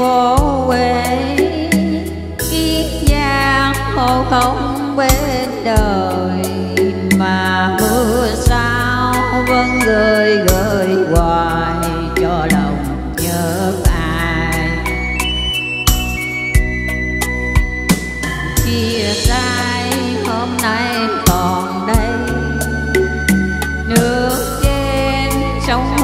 chiều phố quê kiết giang hồ không bên đời mà mưa sao vẫn gơi gơi hoài cho lòng nhớ ai. Chia tay hôm nay còn đây, nước trên sông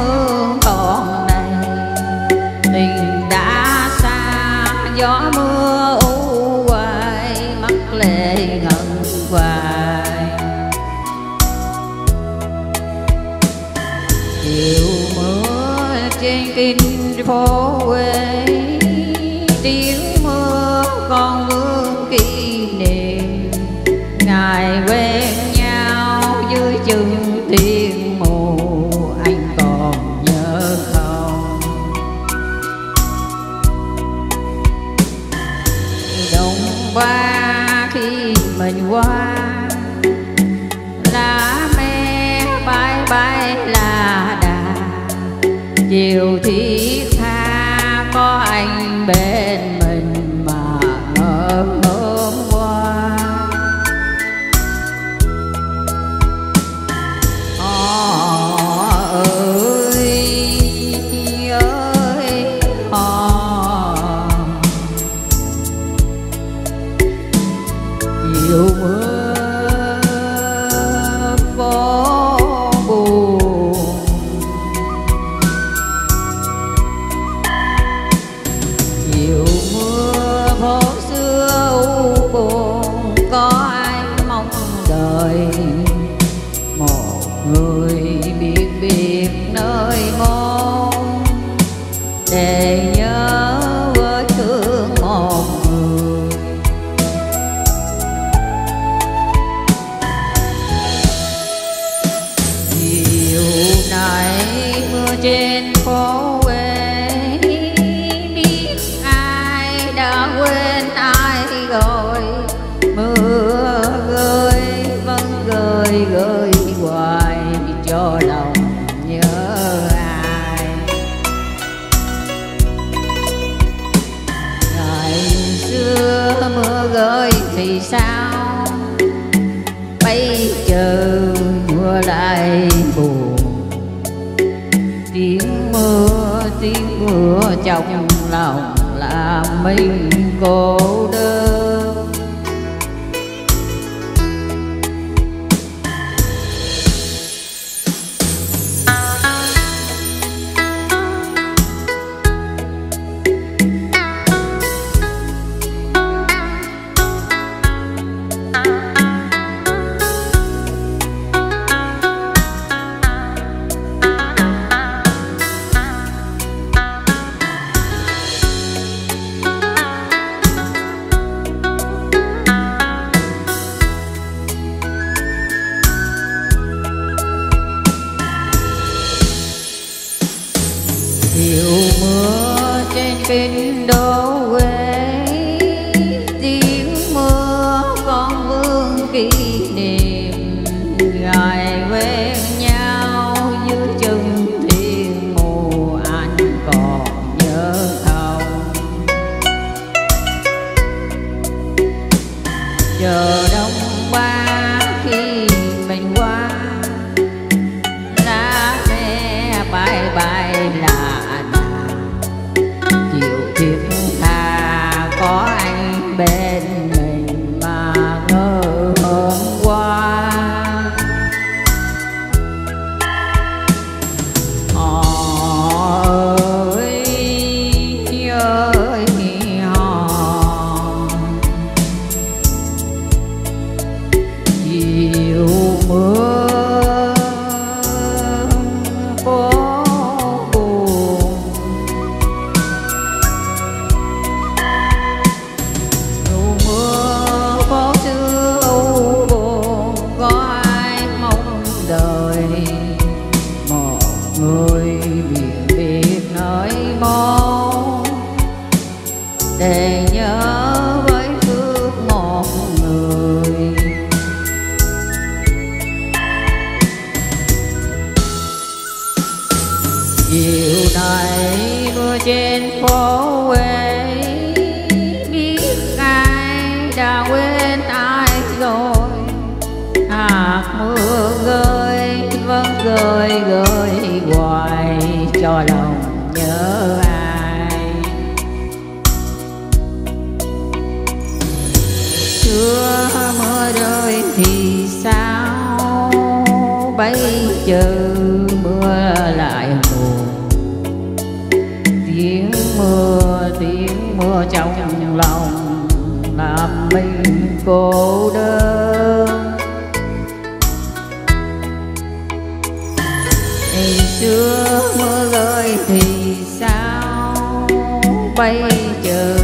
chiều mưa trên kinh phố quê tiếng mưa con vương kỷ niệm. Ngày quen nhau dưới chừng thiên mù anh còn nhớ không? Đông qua khi mình qua chiều thiết chiều mưa phố xưa u buồn, có ai mong đợi một người biệt biệt nơi môn, để nhớ với thương một người. Chiều nay mưa trên cho lòng nhớ ai. Ngày xưa mưa rơi thì sao? Bây giờ mưa lại buồn. Tiếng mưa tiếng mưa trong lòng làm mình cô đơn. Mưa trên kinh đô quê. Rơi rơi hoài cho lòng nhớ ai. Chưa mưa rơi thì sao? Bây giờ mưa lại buồn tiếng mưa tiếng mưa trong lòng làm mình cô đơn. Ngày xưa mưa rơi thì sao? Bây giờ